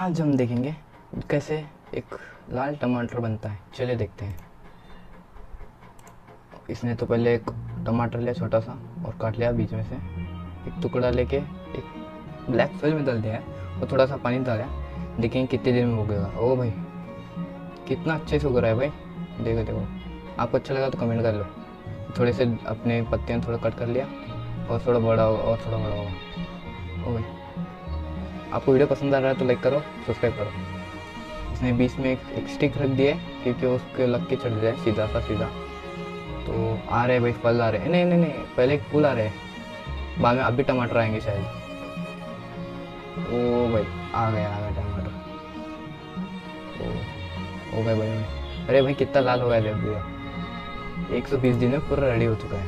आज हम देखेंगे कैसे एक लाल टमाटर बनता है। चलिए देखते हैं। इसने तो पहले एक टमाटर लिया छोटा सा और काट लिया बीच में से। एक टुकड़ा लेके एक ब्लैक सॉइल में डाल दिया है और थोड़ा सा पानी डाला देखेंगे कितने दिन में उगेगा ओ भाई, कितना अच्छे से उग रहा है भाई। देखो देखो। आपको अच्छा लगा तो कमेंट कर लो। थोड़े से अपने पत्तियाँ थोड़ा कट कर लिया और थोड़ा बड़ा होगा और थोड़ा बड़ा होगा। ओ भाई। आपको वीडियो पसंद आ रहा है तो लाइक करो सब्सक्राइब करो। इसने बीच में एक, एक स्टिक रख दिया है क्योंकि उसके लग के चढ़ जाए सीधा सा सीधा। तो आ रहे भाई फल आ रहे नहीं नहीं नहीं पहले एक फूल आ रहे हैं। बाद में अभी टमाटर आएँगे शायद। ओ भाई आ गया आ गया टमाटर। ओ ओ भाई भाई अरे भाई कितना लाल हो गया एक सौ बीस दिन में पूरा रेडी हो चुका है।